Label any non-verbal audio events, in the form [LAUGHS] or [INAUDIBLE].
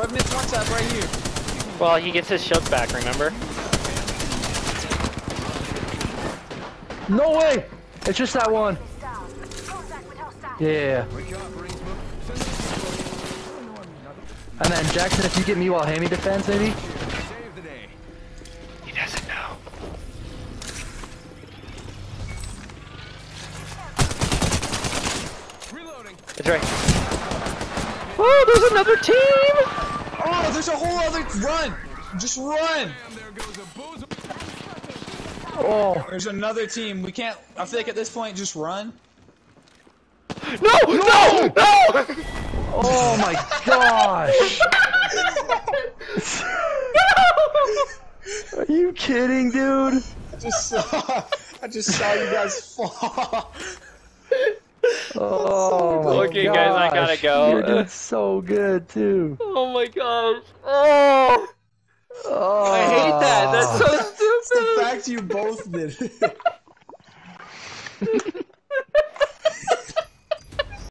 Revenant's one tap right here. Well, he gets his shields back, remember? No way! It's just that one. Yeah. And then Jackson, if you get me while Hammy defends, maybe. Save the day. He doesn't know. Reloading. It's right. Oh, there's another team! Oh, there's a whole other run. Just run. And there goes a bozo. Oh. There's another team. We can't. I feel like at this point, just run. No! No! No! Oh my gosh! [LAUGHS] no! Are you kidding, dude? I just saw. I just saw you guys fall. Oh my Okay, guys, I gotta go. You're doing so good too. Oh my gosh. Oh! Oh, I hate that. That's so [LAUGHS] stupid. the fact you both did it. [LAUGHS]